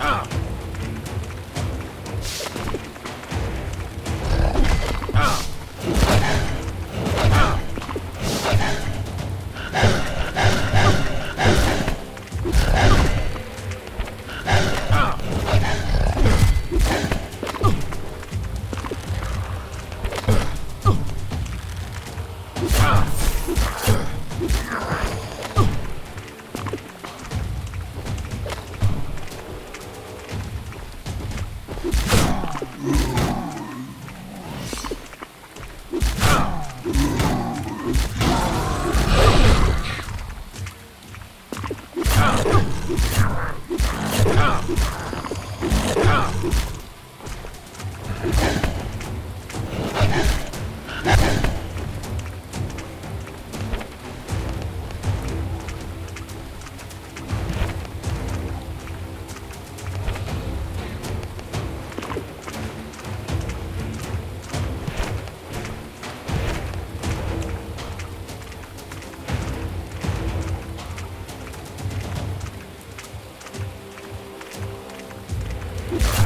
Ah! Mm-hmm. you